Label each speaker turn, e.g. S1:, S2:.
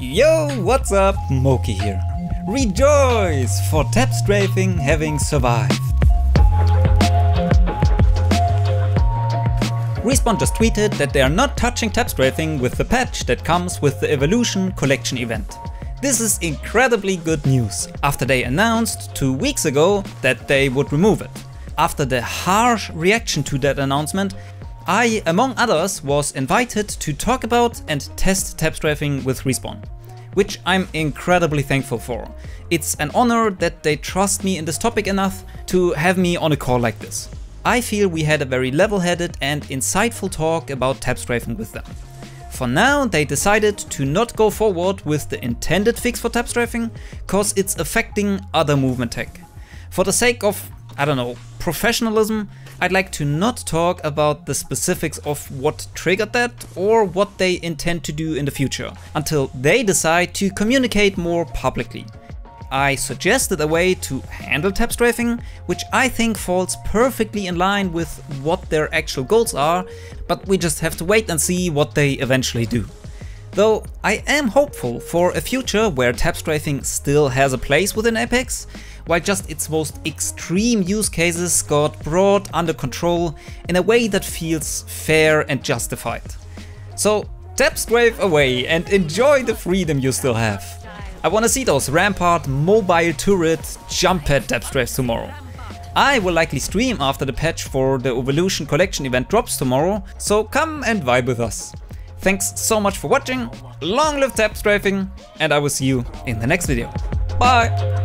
S1: Yo, what's up? Mokey here. Rejoice for tap strafing having survived. Respawn just tweeted that they are not touching tap strafing with the patch that comes with the Evolution Collection event. This is incredibly good news, after they announced two weeks ago that they would remove it. After the harsh reaction to that announcement, I, among others, was invited to talk about and test tap strafing with Respawn, which I'm incredibly thankful for. It's an honor that they trust me in this topic enough to have me on a call like this. I feel we had a very level-headed and insightful talk about tap strafing with them. For now, they decided to not go forward with the intended fix for tap strafing, cause it's affecting other movement tech. For the sake of, I don't know, professionalism, I'd like to not talk about the specifics of what triggered that or what they intend to do in the future, until they decide to communicate more publicly. I suggested a way to handle tap strafing, which I think falls perfectly in line with what their actual goals are, but we just have to wait and see what they eventually do. Though I am hopeful for a future where tap strafing still has a place within Apex, while just its most extreme use cases got brought under control in a way that feels fair and justified. So tap strafe away and enjoy the freedom you still have. I wanna see those Rampart mobile turret jump pad tap strafes tomorrow. I will likely stream after the patch for the Evolution Collection event drops tomorrow, so come and vibe with us. Thanks so much for watching, long live tap strafing, and I will see you in the next video. Bye!